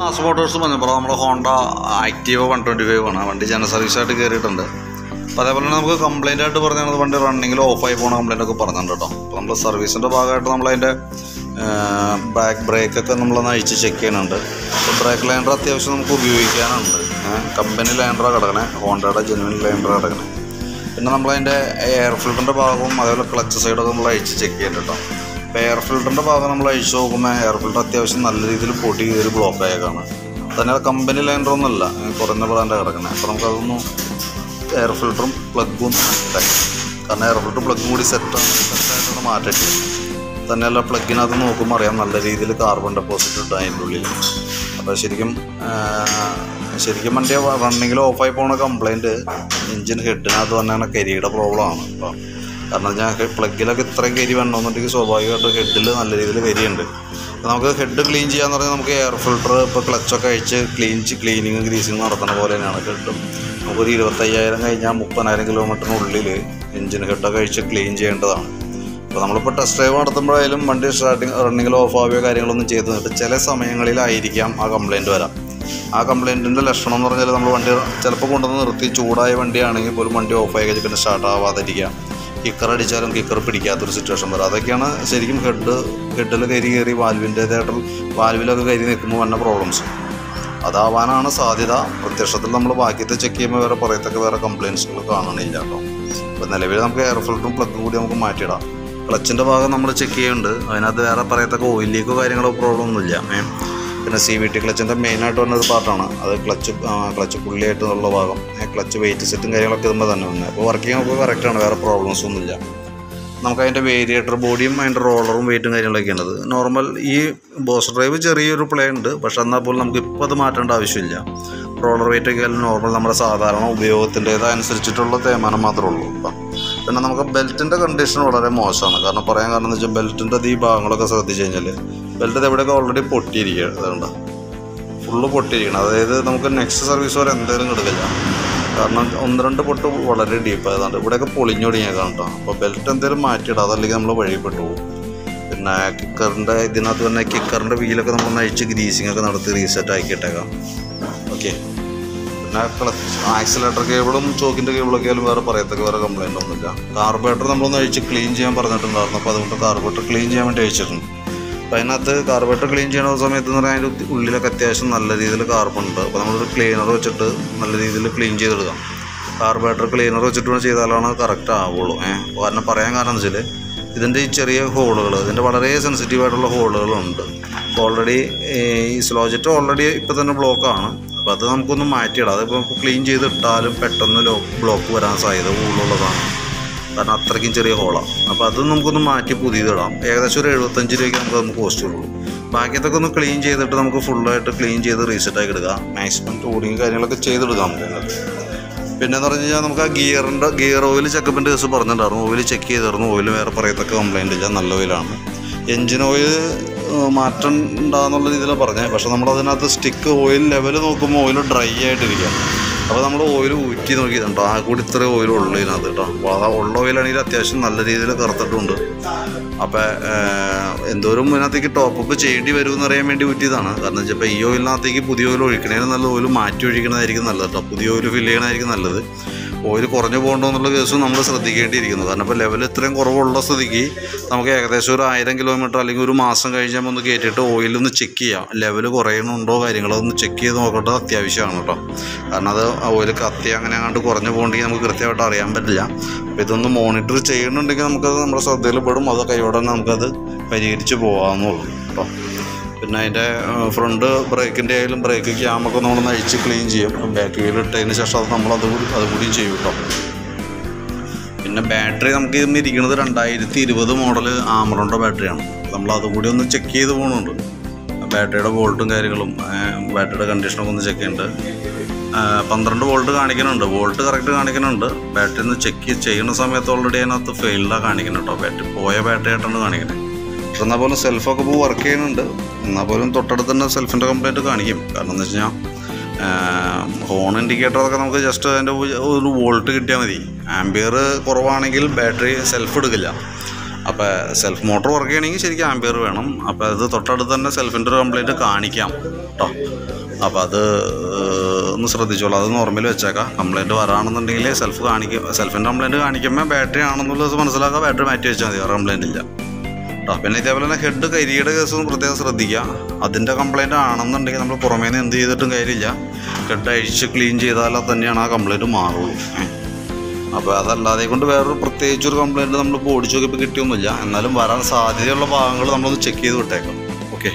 Mass motors പറഞ്ഞപ്പോൾ നമ്മുടെ Honda Activa one twenty five ആണ്. വണ്ടി ജന സർവീസായിട്ട് കയറിയിട്ടുണ്ട് അപ്പോൾ അതേപോലെ തന്നെ നമുക്ക് കംപ്ലൈന്റ് ആയിട്ട് പറഞ്ഞാൽ വണ്ടി റണ്ണിങ്ങിൽ ഓഫായി പോകുന്ന കംപ്ലൈന്റ് ഒക്കെ പറഞ്ഞിട്ടുണ്ട് കേട്ടോ. അപ്പോൾ നമ്മൾ സർവീസിന്റെ ഭാഗമായിട്ട് നമ്മളതിന്റെ ബാക്ക് ബ്രേക്കൊക്കെ നമ്മളൊന്ന് അഴിച്ച് ചെക്ക് ചെയ്യുന്നുണ്ട്. അപ്പോൾ ബ്രേക്ക് ലൈൻഡർ അത്യാവശ്യം നമുക്ക് ഉപയോഗിക്കാനുണ്ട്. കമ്പനി ലൈൻഡറാണ് കിടക്കണേ. ഹോണ്ടയുടെ ജെനുവിൻ ലൈൻഡറാണ് കിടക്കണേ. പിന്നെ നമ്മളതിന്റെ എയർ ഫിൽറ്ററിന്റെ ഭാഗവും അതേപോലെ ക്ലച്ച് സൈഡൊക്കെ നമ്മൾ അഴിച്ച് ചെക്ക് ചെയ്യുന്നുണ്ട് കേട്ടോ. അപ്പോൾ എയർ ഫിൽറ്ററിന്റെ ഭാഗം നമ്മൾ അഴിച്ചു നോക്കുമ്പോൾ എയർ ഫിൽറ്റർ അത്യാവശ്യം നല്ല രീതിയിൽ പൊട്ടി കയറി ബ്ലോക്ക് ആയേക്കാണ് തന്നെ കമ്പനി ലൈൻഡറൊന്നുമല്ല കുറഞ്ഞ ബ്രാൻഡ് കിടക്കണേ അപ്പോൾ നമുക്കതൊന്ന് എയർ ഫിൽറ്ററും പ്ലഗും സെറ്റാക്കി കാരണം എയർ ഫിൽറ്റർ പ്ലഗും കൂടി സെറ്റാണ് സെറ്റായിട്ടൊന്ന് മാറ്റിട്ട്. തന്നെയല്ല പ്ലഗിനകത്ത് നോക്കുമ്പോൾ അറിയാം നല്ല രീതിയിൽ കാർബൺ ഡെപ്പോസിറ്റ് ഉണ്ട് അതിന്റെ ഉള്ളിൽ അപ്പോൾ ശരിക്കും ശരിക്കും വണ്ടി റണ്ണിങ്ങിൽ ഓഫായി പോകുന്ന കംപ്ലയിന്റ് എഞ്ചിൻ ഹെഡിനകത്ത് തന്നെയാണ് കരിയുടെ പ്രോബ്ലമാണ് അപ്പോൾ കാരണം ഞാൻ പ്ലഗിലൊക്കെ ഇത്രയും കരി വരണമെന്നുണ്ടെങ്കിൽ സ്വാഭാവികമായിട്ടും ഹെഡിൽ നല്ല രീതിയിൽ കരിയുണ്ട് നമുക്ക് ഹെഡ് ക്ലീൻ ചെയ്യാന്ന് പറഞ്ഞാൽ നമുക്ക് എയർ ഫിൽട്ടർ ഇപ്പോൾ ക്ലച്ചൊക്കെ അഴിച്ച് ക്ലീൻ ക്ലീനിങ് ഗ്രീസിങ് നടത്തുന്ന പോലെ തന്നെയാണ് ഹെഡും. നമുക്കൊരു ഇരുപത്തയ്യായിരം കഴിഞ്ഞാൽ മുപ്പതിനായിരം കിലോമീറ്ററിനുള്ളിൽ എഞ്ചിൻ ഹെഡൊക്കെ അഴിച്ച് ക്ലീൻ ചെയ്യേണ്ടതാണ്. അപ്പോൾ നമ്മളിപ്പോൾ ടെസ്റ്റ് ഡ്രൈവ് നടത്തുമ്പോഴായാലും വണ്ടി സ്റ്റാർട്ടിങ് റണ്ണിങ്ങിൽ ഓഫ് ആവുകയോ കാര്യങ്ങളൊന്നും ചെയ്ത് നിന്നിട്ട് ചില സമയങ്ങളിലായിരിക്കാം ആ കംപ്ലയിന്റ് വരാം. ആ കംപ്ലയിന്റിന്റെ ലക്ഷണം എന്ന് പറഞ്ഞാൽ നമ്മൾ വണ്ടി ചിലപ്പോൾ കൊണ്ടുവന്ന് നിർത്തി ചൂടായ വണ്ടിയാണെങ്കിൽ പോലും വണ്ടി ഓഫായി കഴിഞ്ഞ് പിന്നെ സ്റ്റാർട്ട് കിക്കർ അടിച്ചാലും കിക്കർ പിടിക്കാത്തൊരു സിറ്റുവേഷൻ വരും. അതൊക്കെയാണ് ശരിക്കും ഹെഡ് ഹെഡിൽ കയറി കയറി വാൽവിന്റേതായിട്ടുള്ള വാൽവിലൊക്കെ കയറി നിൽക്കുമ്പോൾ വന്ന പ്രോബ്ലംസ് അതാവാനാണ് സാധ്യത. പ്രത്യക്ഷത്തിൽ നമ്മൾ ബാക്കിയത്തെ ചെക്ക് ചെയ്യുമ്പോൾ വേറെ പറയത്തക്ക വേറെ കംപ്ലയിൻസുകൾ കാണണില്ല കേട്ടോ. അപ്പോൾ നിലവിൽ നമുക്ക് എയർ ഫിൽറ്ററും പ്ലഗും കൂടി നമുക്ക് മാറ്റിയിടാം. ക്ലച്ചിന്റെ ഭാഗം നമ്മൾ ചെക്ക് ചെയ്യുന്നുണ്ട് അതിനകത്ത് വേറെ പറയത്തക്ക ഓയിൽ ലീക്കോ കാര്യങ്ങളോ പ്രോബ്ലം ഒന്നുമില്ല. പിന്നെ സി വി ടി ക്ലച്ചിന്റെ മെയിനായിട്ട് വന്നൊരു പാർട്ടാണ് അത് ക്ലച്ച് ക്ലച്ച് പുള്ളിയായിട്ട് ഉള്ള ഭാഗം. ക്ലച്ച് വെയിറ്റ് സെറ്റും കാര്യങ്ങളൊക്കെ ഇതുമ്പോൾ തന്നെ വന്നത് അപ്പോൾ വർക്കിംഗ് ഒക്കെ കറക്റ്റാണ് വേറെ പ്രോബ്ലംസ് ഒന്നുമില്ല. നമുക്ക് അതിന്റെ വേരിയേറ്റർ ബോഡിയും അതിന്റെ റോളറും വെയിറ്റും കാര്യങ്ങളൊക്കെ ഉള്ളത് നോർമൽ ഈ ബോസ് ഡ്രൈവ് ചെറിയൊരു പ്ലേ ഉണ്ട്. പക്ഷെ എന്നാൽ പോലും നമുക്ക് ഇപ്പോൾ അത് മാറ്റേണ്ട ആവശ്യമില്ല. റോളർ വെയിറ്റ് ഒക്കെ നോർമൽ നമ്മുടെ സാധാരണ ഉപയോഗത്തിന്റേതനുസരിച്ചിട്ടുള്ള തേമാനം മാത്രമേ ഉള്ളൂ ഇപ്പം. പിന്നെ നമുക്ക് ബെൽറ്റിന്റെ കണ്ടീഷൻ വളരെ മോശമാണ്. കാരണം പറയാൻ കാരണം എന്ന് വെച്ചാൽ ബെൽറ്റിന്റെ ഈ ഭാഗങ്ങളൊക്കെ ശ്രദ്ധിച്ചു കഴിഞ്ഞാൽ ബെൽറ്റ് എവിടെയൊക്കെ ഓൾറെഡി പൊട്ടിയിരിക്കുകയാണ്. അതുകൊണ്ട് ഫുള്ള് പൊട്ടിയിരിക്കണം അതായത് നമുക്ക് നെക്സ്റ്റ് സർവീസ് വരെ എന്തായാലും കിടക്കില്ല. കാരണം ഒന്ന് രണ്ട് പൊട്ട് വളരെ ഡീപ്പ് ആയതാണ് ഇവിടെയൊക്കെ പൊളിഞ്ഞൊടിഞ്ഞേക്കാണ് കേട്ടോ അപ്പോൾ ബെൽറ്റ് എന്തെങ്കിലും മാറ്റിയിടാം. അതല്ലെങ്കിൽ നമ്മൾ വഴിപ്പെട്ടു പോകും. പിന്നെ കിക്കറിന്റെ ഇതിനകത്ത് തന്നെ കിക്കറിന്റെ വീലൊക്കെ നമ്മൾ നയിച്ച് ഗ്രീസിംഗ് ഒക്കെ നടത്തി റീസെറ്റ് ആക്കിയിട്ടേക്കാം. ഓക്കെ പിന്നെ ക്ലച്ച് ആക്സിലേറ്റർ കേബിളും ചോക്കിന്റെ കേബിളൊക്കെ ആയാലും വേറെ പറയത്തൊക്കെ വേറെ കംപ്ലൈന്റ് ഒന്നുമില്ല. കാർബേറ്റർ നമ്മളൊന്ന് അഴിച്ച് ക്ലീൻ ചെയ്യാൻ പറഞ്ഞിട്ടുണ്ടായിരുന്നു. അപ്പോൾ അതുകൊണ്ട് കാർബേറ്റർ ക്ലീൻ ചെയ്യാൻ വേണ്ടി അയച്ചിട്ടുണ്ട് അപ്പോൾ അതിനകത്ത് കാർബറേറ്റർ ക്ലീൻ ചെയ്യണ സമയത്ത് എന്ന് പറഞ്ഞാൽ അതിന്റെ ഉള്ളിലൊക്കെ അത്യാവശ്യം നല്ല രീതിയിൽ കാർബൺ ഉണ്ട്. അപ്പോൾ നമ്മളൊരു ക്ലീനർ വെച്ചിട്ട് നല്ല രീതിയിൽ ക്ലീൻ ചെയ്തെടുക്കാം. കാർബറേറ്റർ ക്ലീനർ വെച്ചിട്ട് ചെയ്താലാണ് കറക്റ്റ് ആവുള്ളൂ. ഏഹ് കാരണം പറയാൻ കാരണം എന്ന് വെച്ചാൽ ഇതിന്റെ ഈ ചെറിയ ഹോളുകൾ ഇതിന്റെ വളരെ സെൻസിറ്റീവ് ആയിട്ടുള്ള ഹോളുകളുണ്ട് ഓൾറെഡി ഈ സ്ലോജറ്റ് ഓൾറെഡി ഇപ്പോൾ തന്നെ ബ്ലോക്കാണ് അപ്പോൾ അത് നമുക്കൊന്ന് മാറ്റിയിടാം. അതിപ്പോൾ ക്ലീൻ ചെയ്തിട്ടാലും പെട്ടെന്ന് ബ്ലോക്ക് വരാൻ സാധ്യത കൂടുതലുള്ളതാണ്. കാരണം അത്രയ്ക്കും ചെറിയ ഹോളാണ് അപ്പോൾ അത് നമുക്കൊന്ന് മാറ്റി പുതിയതിടാം. ഏകദേശം ഒരു എഴുപത്തഞ്ച് രൂപയ്ക്ക് നമുക്ക് നമുക്ക് കോസ്റ്റ് ഉള്ളൂ ബാക്കിയതൊക്കെ ഒന്ന് ക്ലീൻ ചെയ്തിട്ട് നമുക്ക് ഫുള്ളായിട്ട് ക്ലീൻ ചെയ്ത് റീസെറ്റ് ആക്കി എടുക്കാം. മാക്സിമം ടൂറിങ് കാര്യങ്ങളൊക്കെ ചെയ്തെടുക്കാം നമുക്ക്. പിന്നെ എന്ന് പറഞ്ഞു കഴിഞ്ഞാൽ നമുക്ക് ആ ഗിയറിന്റെ ഗിയർ ഓയിൽ ചെക്കപ്പിന്റെ കേസ് പറഞ്ഞിട്ടുണ്ടായിരുന്നു. ഓയിൽ ചെക്ക് ചെയ്തിരുന്നു. ഓയിൽ വേറെ പറയത്തക്ക കംപ്ലൈന്റ് ഇല്ല. നല്ല ഓയിലാണ് എൻജിൻ ഓയിൽ മാറ്റം ഉണ്ടാകുന്നുള്ള രീതിയിലാണ് പറഞ്ഞത്. പക്ഷേ നമ്മളതിനകത്ത് സ്റ്റിക്ക് ഓയിൽ ലെവൽ നോക്കുമ്പോൾ ഓയിൽ ഡ്രൈ ആയിട്ടിരിക്കുക അപ്പോൾ നമ്മൾ ഓയിൽ ഊറ്റി നോക്കിയതുണ്ടോ ആ കൂടി ഇത്ര ഓയിൽ ഉള്ളു ഇതിനകത്ത് കേട്ടോ അപ്പോൾ ഉള്ള ഓയിലാണെങ്കിൽ അത്യാവശ്യം നല്ല രീതിയിൽ കറുത്തിട്ടുണ്ട്. അപ്പോൾ എന്തോരം ഇതിനകത്തേക്ക് ടോപ്പപ്പ് ചെയ്യേണ്ടി വരുമെന്ന് അറിയാൻ വേണ്ടി ഊറ്റിയതാണ് കാരണം വെച്ചാൽ ഇപ്പോൾ ഈ ഓയിലിനകത്തേക്ക് പുതിയ ഓയിൽ ഒഴിക്കണേനും നല്ല ഓയിൽ മാറ്റി ഒഴിക്കണതായിരിക്കും നല്ലത് കേട്ടോ പുതിയ ഓയിൽ ഫില്ല് ചെയ്യണതായിരിക്കും നല്ലത്. ഓയിൽ കുറഞ്ഞു പോകണ്ടോ എന്നുള്ള കേസും നമ്മൾ ശ്രദ്ധിക്കേണ്ടിയിരിക്കുന്നു. കാരണം ഇപ്പോൾ ലെവൽ ഇത്രയും കുറവുള്ള സ്ഥിതിക്ക് നമുക്ക് ഏകദേശം ഒരു ആയിരം കിലോമീറ്റർ അല്ലെങ്കിൽ ഒരു മാസം കഴിഞ്ഞാൽ ഒന്ന് കയറ്റിയിട്ട് ഓയിലൊന്ന് ചെക്ക് ചെയ്യാം. ലെവൽ കുറയണുണ്ടോ കാര്യങ്ങളോ ഒന്ന് ചെക്ക് ചെയ്ത് നോക്കേണ്ടത് അത്യാവശ്യമാണ് കേട്ടോ. കാരണം അത് ഓയിൽ കത്തി അങ്ങനെ അങ്ങോട്ട് കുറഞ്ഞു പോകണമെങ്കിൽ നമുക്ക് കൃത്യമായിട്ട് അറിയാൻ പറ്റില്ല. അപ്പോൾ ഇതൊന്ന് മോണിറ്റർ ചെയ്യുന്നുണ്ടെങ്കിൽ നമുക്കത് നമ്മുടെ ശ്രദ്ധയിൽ പെടും. അത് കൈയോടെ നമുക്കത് പരിഹരിച്ച് പോകാമെന്നുള്ളൂ കേട്ടോ. പിന്നെ അതിന്റെ ഫ്രണ്ട് ബ്രേക്കിന്റെ ആയാലും ബ്രേക്ക് ക്യാമൊക്കെ നമ്മൾ അഴിച്ച് ക്ലീൻ ചെയ്യും. ബാക്ക് വീൽ ഇട്ടതിന് ശേഷം അത് നമ്മൾ അത് അതുകൂടിയും അതും കൂടി ചെയ്യും കേട്ടോ പിന്നെ ബാറ്ററി നമുക്ക് ഇതിന് ഇരിക്കുന്നത് രണ്ടായിരത്തി ഇരുപത് മോഡൽ ആമറോണ്ട ബാറ്ററിയാണ് നമ്മൾ അതുകൂടി ഒന്ന് ചെക്ക് ചെയ്ത് പോകുന്നുണ്ട് ബാറ്ററിയുടെ വോൾട്ടും കാര്യങ്ങളും ബാറ്ററിയുടെ കണ്ടീഷനൊക്കെ ഒന്ന് ചെക്ക് ചെയ്യുന്നുണ്ട് പന്ത്രണ്ട് വോൾട്ട് കാണിക്കുന്നുണ്ട്. വോൾട്ട് കറക്റ്റ് കാണിക്കുന്നുണ്ട്. ബാറ്ററി ഒന്ന് ചെക്ക് ചെയ്യുന്ന സമയത്ത് ഓൾറെഡി അതിനകത്ത് ഫെയിലാണ് കാണിക്കുന്നത് ബാറ്ററി പോയ ബാറ്ററി ആയിട്ടാണ് കാണിക്കുന്നത് എന്നാൽ പോലും സെൽഫൊക്കെ ഇപ്പോൾ വർക്ക് ചെയ്യുന്നുണ്ട്. എന്നാൽ പോലും തൊട്ടടുത്ത് തന്നെ സെൽഫിന്റെ കംപ്ലൈന്റ് കാണിക്കും. കാരണം എന്ന് വെച്ച് കഴിഞ്ഞാൽ ഹോൺ ഇൻഡിക്കേറ്ററൊക്കെ നമുക്ക് ജസ്റ്റ് അതിന്റെ ഒരു വോൾട്ട് കിട്ടിയാൽ മതി. ആംബിയർ കുറവാണെങ്കിൽ ബാറ്ററി സെൽഫ് എടുക്കില്ല. അപ്പോൾ സെൽഫ് മോട്ടോർ വർക്ക് ചെയ്യണമെങ്കിൽ ശരിക്കും ആംബിയർ വേണം. അപ്പോൾ അത് തൊട്ടടുത്ത് തന്നെ സെൽഫിന്റെ ഒരു കംപ്ലൈന്റ് കാണിക്കാം കേട്ടോ അപ്പോൾ അത് ഒന്ന് ശ്രദ്ധിച്ചോളൂ. അത് നോർമൽ വെച്ചേക്കാം. കംപ്ലൈന്റ് വരാണെന്നുണ്ടെങ്കിൽ സെൽഫ് കാണിക്കും സെൽഫിന്റെ കംപ്ലൈന്റ് കാണിക്കുമ്പോൾ ബാറ്ററി ആണെന്നുള്ളത് മനസ്സിലാക്കുക ബാറ്ററി മാറ്റി വെച്ചാൽ മതി. വേറെ കംപ്ലൈന്റ് ഇല്ല. കേട്ടോ പിന്നെ ഇതേപോലെ തന്നെ ഹെഡ് കരിയുടെ കേസ് ഒന്ന് പ്രത്യേകം ശ്രദ്ധിക്കുക. അതിന്റെ കംപ്ലൈന്റ് ആണെന്നുണ്ടെങ്കിൽ നമ്മൾ പുറമേ നിന്ന് എന്ത് ചെയ്തിട്ടും കാര്യമില്ല. ഹെഡ് അഴിച്ച് ക്ലീൻ ചെയ്താലേ തന്നെയാണ് ആ കംപ്ലൈന്റ് മാറുള്ളൂ. അപ്പോൾ അതല്ലാതെ കൊണ്ട് വേറൊരു പ്രത്യേകിച്ച് ഒരു കംപ്ലൈന്റ് നമ്മൾ ഓടിച്ചു നോക്കിയപ്പോൾ കിട്ടിയൊന്നുമില്ല. എന്നാലും വരാൻ സാധ്യതയുള്ള ഭാഗങ്ങൾ നമ്മളൊന്ന് ചെക്ക് ചെയ്ത് വിട്ടേക്കാം ഓക്കെ